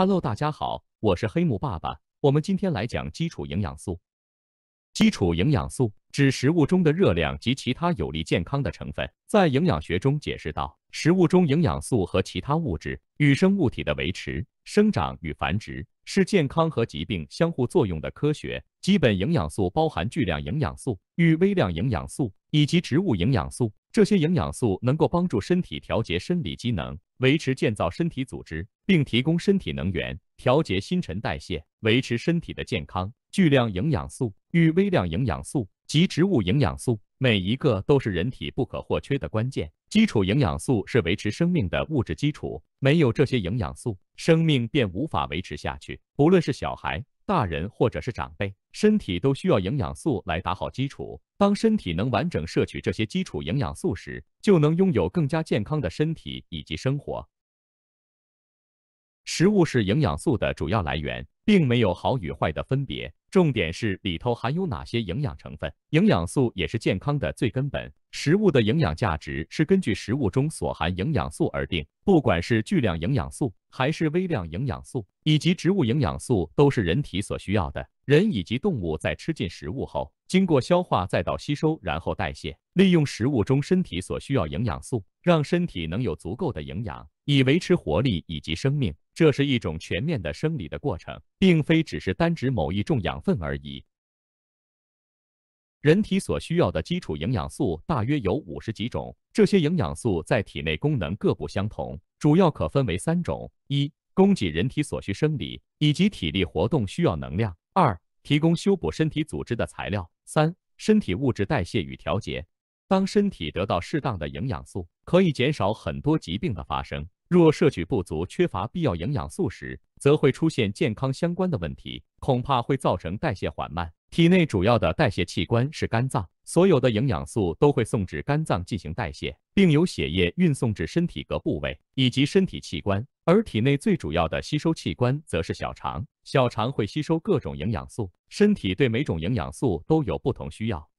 Hello，大家好，我是黑木爸爸。我们今天来讲基础营养素。基础营养素指食物中的热量及其他有利健康的成分。在营养学中解释到，食物中营养素和其他物质与生物体的维持、生长与繁殖是健康和疾病相互作用的科学。基本营养素包含巨量营养素与微量营养素以及植物营养素。这些营养素能够帮助身体调节生理机能，维持建造身体组织，并提供身体能源，调节新陈代谢，维持身体的健康。巨量营养素与微量营养素及植物营养素，每一个都是人体不可或缺的关键。基础营养素是维持生命的物质基础，没有这些营养素，生命便无法维持下去。不论是小孩。大人或者是长辈，身体都需要营养素来打好基础。当身体能完整摄取这些基础营养素时，就能拥有更加健康的身体以及生活。食物是营养素的主要来源，并没有好与坏的分别。重点是里头含有哪些营养成分。营养素也是健康的最根本。食物的营养价值是根据食物中所含营养素而定。不管是巨量营养素，还是微量营养素，以及植物营养素，都是人体所需要的。人以及动物在吃进食物后，经过消化，再到吸收，然后代谢，利用食物中身体所需要营养素，让身体能有足够的营养，以维持活力以及生命。这是一种全面的生理的过程，并非只是单指某一种养分而已。人体所需要的基础营养素大约有五十几种，这些营养素在体内功能各不相同，主要可分为三种：一、供给人体所需生理以及体力活动需要能量；二、提供修补身体组织的材料；三、身体物质代谢与调节。当身体得到适当的营养素，可以减少很多疾病的发生。若摄取不足、缺乏必要营养素时，则会出现健康相关的问题，恐怕会造成代谢缓慢。体内主要的代谢器官是肝脏，所有的营养素都会送至肝脏进行代谢，并由血液运送至身体各部位以及身体器官。而体内最主要的吸收器官则是小肠，小肠会吸收各种营养素。身体对每种营养素都有不同需要。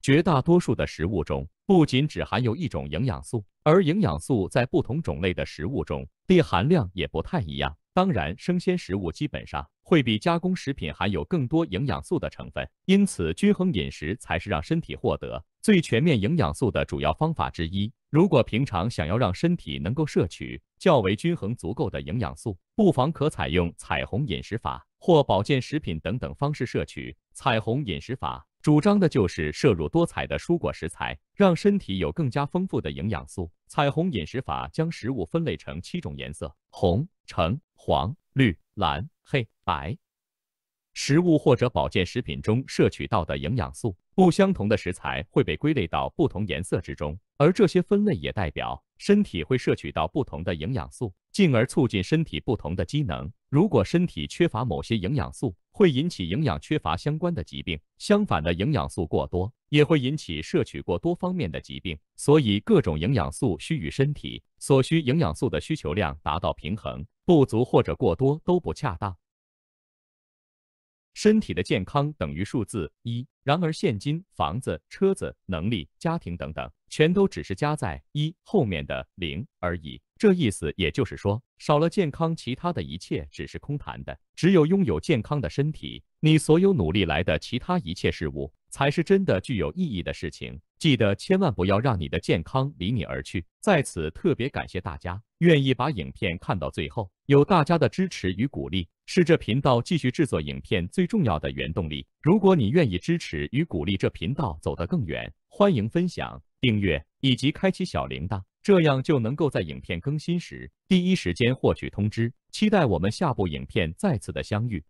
绝大多数的食物中不仅只含有一种营养素，而营养素在不同种类的食物中的含量也不太一样。当然，生鲜食物基本上会比加工食品含有更多营养素的成分，因此均衡饮食才是让身体获得最全面营养素的主要方法之一。如果平常想要让身体能够摄取较为均衡足够的营养素，不妨可采用彩虹饮食法或保健食品等等方式摄取。彩虹饮食法。主张的就是摄入多彩的蔬果食材，让身体有更加丰富的营养素。彩虹饮食法将食物分类成七种颜色：红、橙、黄、绿、蓝、黑、白。食物或者保健食品中摄取到的营养素，不相同的食材会被归类到不同颜色之中，而这些分类也代表身体会摄取到不同的营养素，进而促进身体不同的机能。如果身体缺乏某些营养素，会引起营养缺乏相关的疾病；相反的，营养素过多也会引起摄取过多方面的疾病。所以，各种营养素需与身体所需营养素的需求量达到平衡，不足或者过多都不恰当。身体的健康等于数字一，然而现金、房子、车子、能力、家庭等等，全都只是加在一后面的零而已。这意思也就是说，少了健康，其他的一切只是空谈的。只有拥有健康的身体，你所有努力来的其他一切事物，才是真的具有意义的事情。记得千万不要让你的健康离你而去。在此特别感谢大家愿意把影片看到最后，有大家的支持与鼓励。是这频道继续制作影片最重要的原动力。如果你愿意支持与鼓励这频道走得更远，欢迎分享、订阅以及开启小铃铛，这样就能够在影片更新时第一时间获取通知。期待我们下部影片再次的相遇。